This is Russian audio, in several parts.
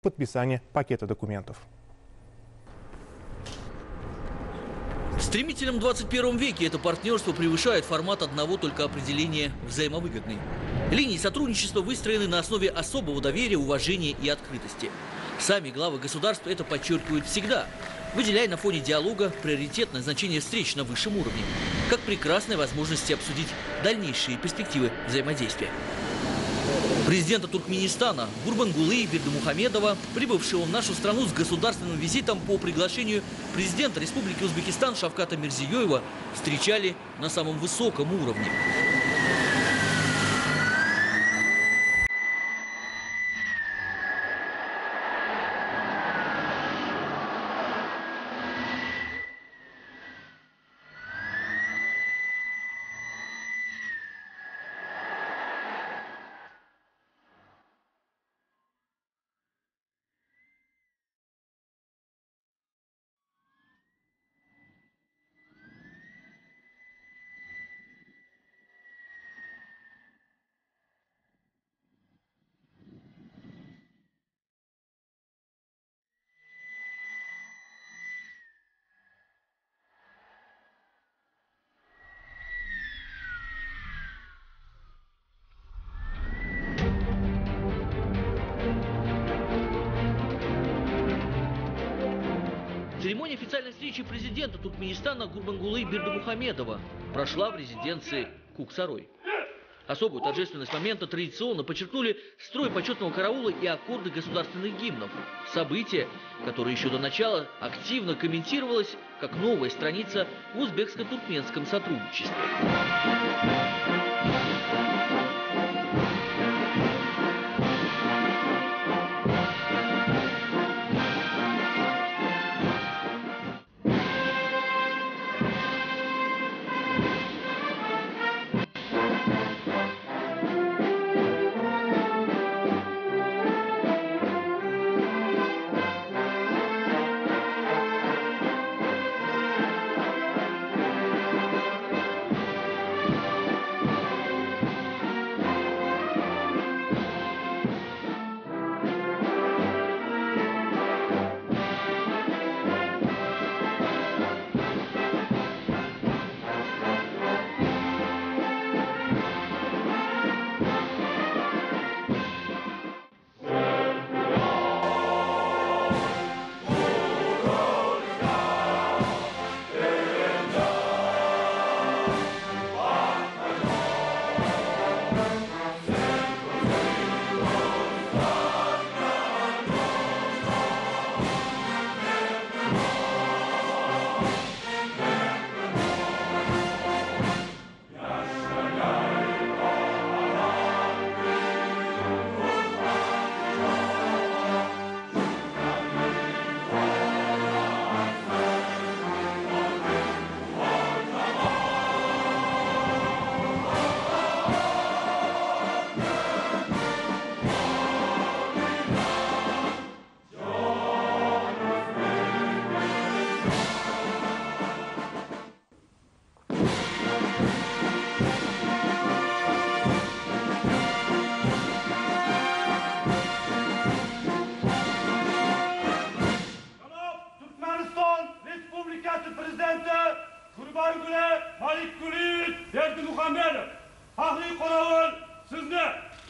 подписания пакета документов. В стремительном 21 веке это партнерство превышает формат одного только определения взаимовыгодный. Линии сотрудничества выстроены на основе особого доверия, уважения и открытости. Сами главы государств это подчеркивают всегда, выделяя на фоне диалога приоритетное значение встреч на высшем уровне, как прекрасной возможности обсудить дальнейшие перспективы взаимодействия. Президента Туркменистана Гурбангулы Бердымухамедова, прибывшего в нашу страну с государственным визитом по приглашению президента Республики Узбекистан Шавката Мирзиёева, встречали на самом высоком уровне. Официальной встречи президента Туркменистана Гурбангулы Бердымухамедова прошла в резиденции Куксарой. Особую торжественность момента традиционно подчеркнули строй почетного караула и аккорды государственных гимнов. Событие, которое еще до начала активно комментировалось как новая страница в узбекско-туркменском сотрудничестве.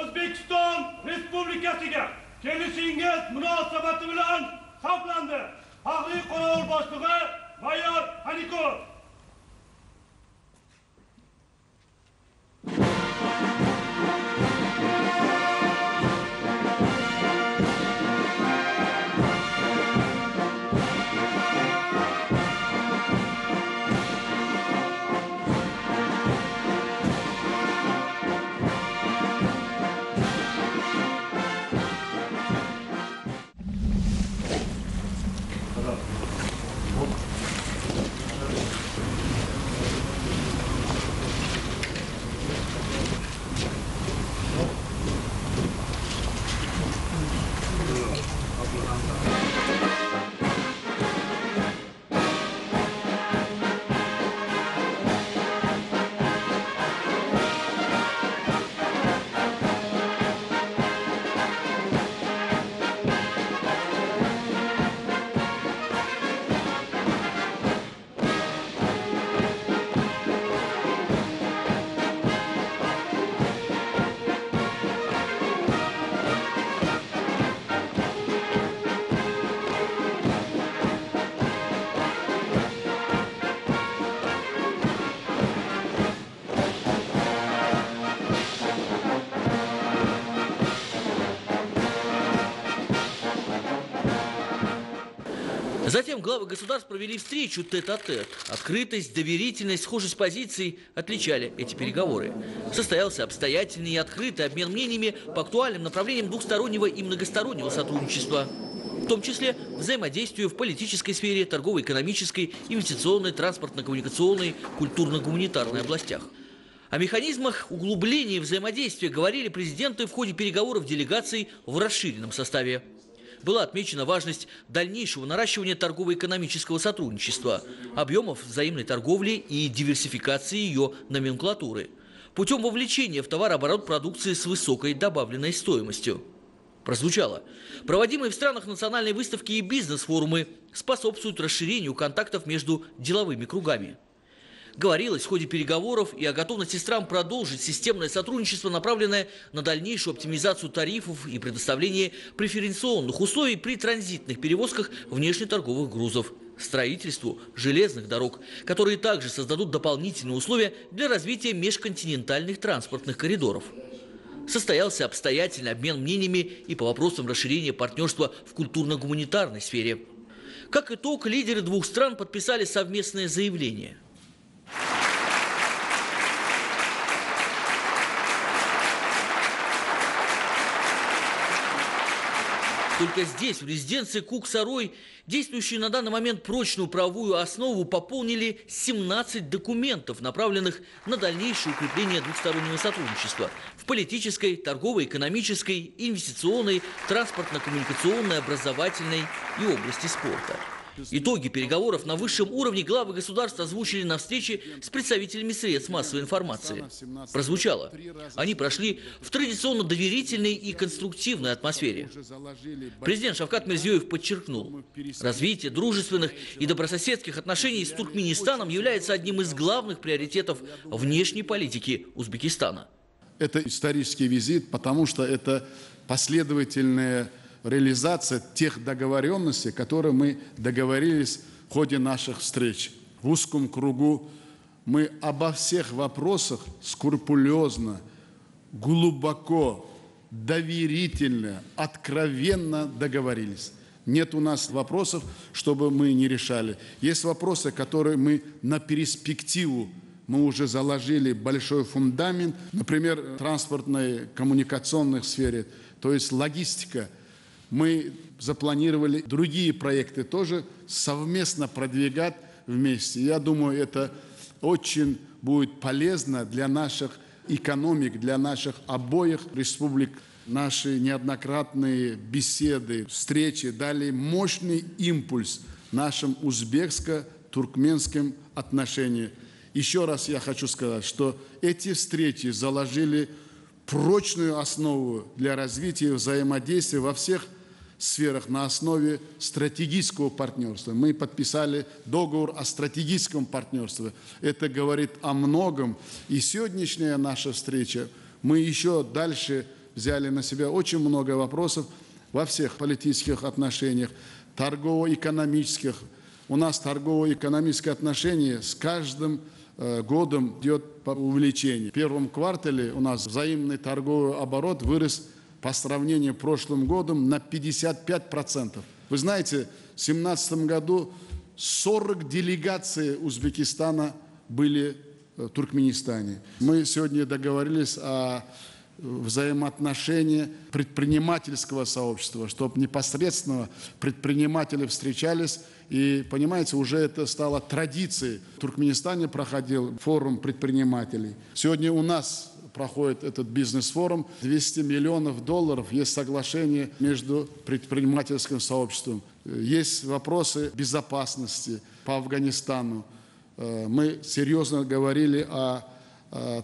O'zbekiston Respublikasiga kelishingiz munosabati bilan xavflandi Faxriy qorovul boshlig'i Mayor Hanikov Затем главы государств провели встречу тет-а-тет. Открытость, доверительность, схожесть позиций отличали эти переговоры. Состоялся обстоятельный и открытый обмен мнениями по актуальным направлениям двухстороннего и многостороннего сотрудничества. В том числе взаимодействию в политической сфере, торгово-экономической, инвестиционной, транспортно-коммуникационной, культурно-гуманитарной областях. О механизмах углубления взаимодействия говорили президенты в ходе переговоров делегаций в расширенном составе была отмечена важность дальнейшего наращивания торгово-экономического сотрудничества, объемов взаимной торговли и диверсификации ее номенклатуры путем вовлечения в товарооборот продукции с высокой добавленной стоимостью. Прозвучало. Проводимые в странах национальной выставки и бизнес-форумы способствуют расширению контактов между деловыми кругами. Говорилось в ходе переговоров и о готовности стран продолжить системное сотрудничество, направленное на дальнейшую оптимизацию тарифов и предоставление преференционных условий при транзитных перевозках внешнеторговых грузов строительству железных дорог, которые также создадут дополнительные условия для развития межконтинентальных транспортных коридоров. Состоялся обстоятельный обмен мнениями и по вопросам расширения партнерства в культурно-гуманитарной сфере. Как итог, лидеры двух стран подписали совместное заявление – Только здесь, в резиденции Кук-Сарой, действующие на данный момент прочную правовую основу пополнили 17 документов, направленных на дальнейшее укрепление двухстороннего сотрудничества в политической, торговой, экономической, инвестиционной, транспортно-коммуникационной, образовательной и области спорта. Итоги переговоров на высшем уровне главы государства озвучили на встрече с представителями средств массовой информации. Прозвучало. Они прошли в традиционно доверительной и конструктивной атмосфере. Президент Шавкат Мирзиёев подчеркнул, развитие дружественных и добрососедских отношений с Туркменистаном является одним из главных приоритетов внешней политики Узбекистана. Это исторический визит, потому что это последовательное реализация тех договоренностей, которые мы договорились в ходе наших встреч. В узком кругу мы обо всех вопросах скрупулезно, глубоко, доверительно, откровенно договорились. Нет у нас вопросов, чтобы мы не решали. Есть вопросы, которые мы на перспективу мы уже заложили большой фундамент, например, транспортной, коммуникационной сфере, то есть логистика – мы запланировали другие проекты тоже совместно продвигать вместе. Я думаю, это очень будет полезно для наших экономик, для наших обоих республик. Наши неоднократные беседы, встречи дали мощный импульс нашим узбекско-туркменским отношениям. Еще раз я хочу сказать, что эти встречи заложили прочную основу для развития взаимодействия во всех сферах на основе стратегического партнерства. Мы подписали договор о стратегическом партнерстве. Это говорит о многом. И сегодняшняя наша встреча, мы еще дальше взяли на себя очень много вопросов во всех политических отношениях, торгово-экономических. У нас торгово-экономические отношения с каждым э, годом идет увеличение. В первом квартале у нас взаимный торговый оборот вырос по сравнению с прошлым годом на 55%. Вы знаете, в 2017 году 40 делегаций Узбекистана были в Туркменистане. Мы сегодня договорились о взаимоотношении предпринимательского сообщества, чтобы непосредственно предприниматели встречались. И, понимаете, уже это стало традицией. В Туркменистане проходил форум предпринимателей. Сегодня у нас проходит этот бизнес-форум. 200 миллионов долларов есть соглашение между предпринимательским сообществом. Есть вопросы безопасности по Афганистану. Э, мы серьезно говорили о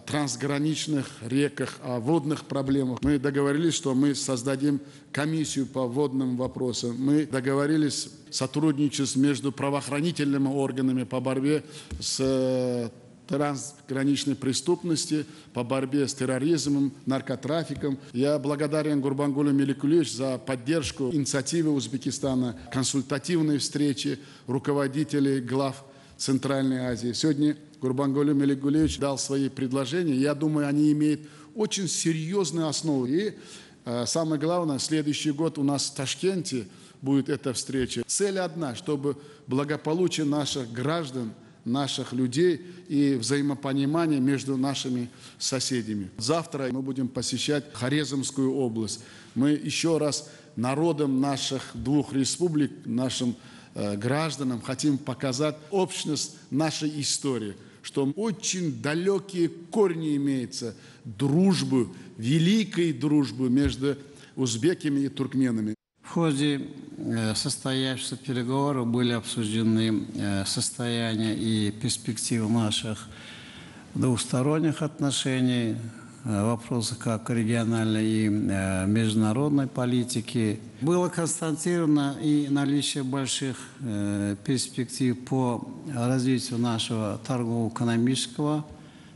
трансграничных реках, о водных проблемах. Мы договорились, что мы создадим комиссию по водным вопросам. Мы договорились сотрудничать между правоохранительными органами по борьбе с трансграничной преступности, по борьбе с терроризмом, наркотрафиком. Я благодарен Гурбангулу Меликулевич за поддержку инициативы Узбекистана, консультативные встречи руководителей глав Центральной Азии. Сегодня Гурбангулю Меликулевич дал свои предложения. Я думаю, они имеют очень серьезную основу. И Э, Самое главное, следующий год у нас в Ташкенте будет эта встреча. Цель одна, чтобы благополучие наших граждан, наших людей и взаимопонимание между нашими соседями. Завтра мы будем посещать Хорезмскую область. Мы еще раз народам наших двух республик, нашим э, гражданам хотим показать общность нашей истории, что очень далекие корни имеются дружбы, великой дружбы между узбеками и туркменами. В ходе э, состоявшихся переговоров были обсуждены э, состояние и перспективы наших двусторонних отношений, э, вопросы как региональной и международной политики. Было констатировано и наличие больших перспектив по развитию нашего торгово-экономического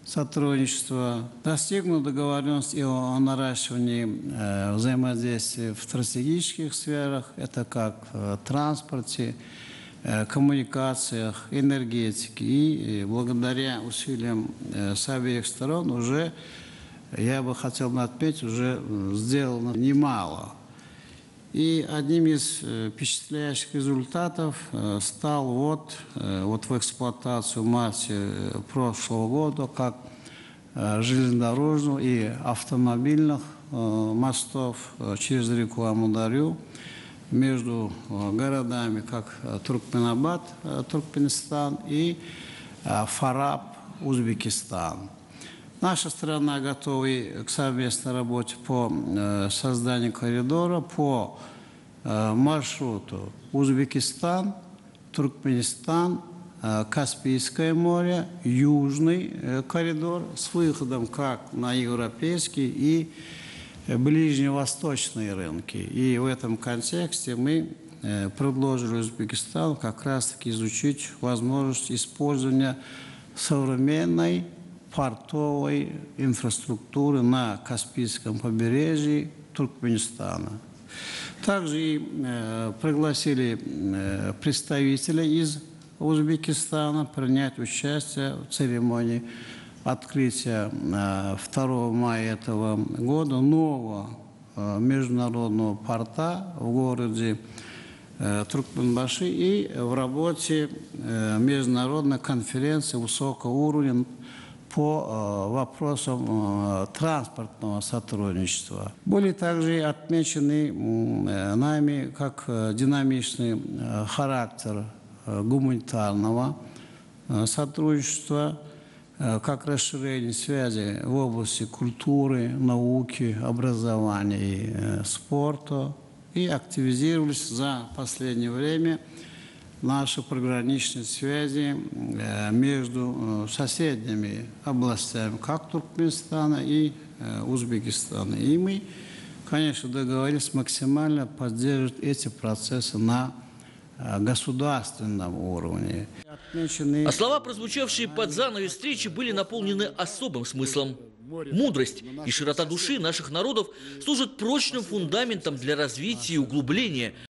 сотрудничества. Достигнута договоренность и о, наращивании э, взаимодействия в стратегических сферах, это как в транспорте, э, коммуникациях, энергетике. И благодаря усилиям э, с обеих сторон уже, я бы хотел отметить, уже сделано немало. И одним из э, впечатляющих результатов э, стал вот, э, вот в эксплуатацию в марте прошлого года как железнодорожных и автомобильных мостов через реку Амударю между городами как Туркменабад, Туркменистан и Фараб, Узбекистан. Наша страна готова к совместной работе по э, созданию коридора по э, маршруту Узбекистан, Туркменистан, э, Каспийское море, Южный коридор с выходом как на европейский и ближневосточные рынки. И в этом контексте мы предложили Узбекистану как раз-таки изучить возможность использования современной портовой инфраструктуры на Каспийском побережье Туркменистана. Также э, пригласили э, представителя из Узбекистана принять участие в церемонии открытия э, 2 мая этого года нового э, международного порта в городе э, Туркменбаши и в работе э, международной конференции высокого уровня по э, вопросам э, транспортного сотрудничества. Были также отмечены э, нами как динамичный характер гуманитарного сотрудничества, как расширение связи в области культуры, науки, образования и спорта. И активизировались за последнее время наши пограничные связи э, между э, соседними областями, как Туркменистана и э, Узбекистана. И мы, конечно, договорились максимально поддерживать эти процессы на государственном уровне. А слова, прозвучавшие под занавес встречи, были наполнены особым смыслом. Мудрость и широта души наших народов служат прочным фундаментом для развития и углубления